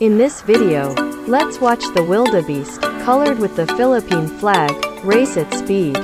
In this video, let's watch the wildebeest, colored with the Philippine flag, race at speed.